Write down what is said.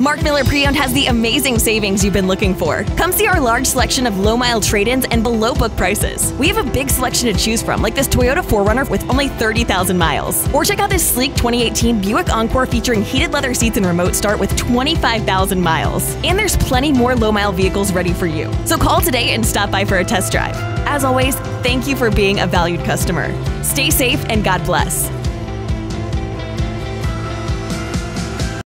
Mark Miller Pre-Owned has the amazing savings you've been looking for. Come see our large selection of low-mile trade-ins and below book prices. We have a big selection to choose from, like this Toyota 4Runner with only 30,000 miles. Or check out this sleek 2018 Buick Encore featuring heated leather seats and remote start with 25,000 miles. And there's plenty more low-mile vehicles ready for you. So call today and stop by for a test drive. As always, thank you for being a valued customer. Stay safe and God bless.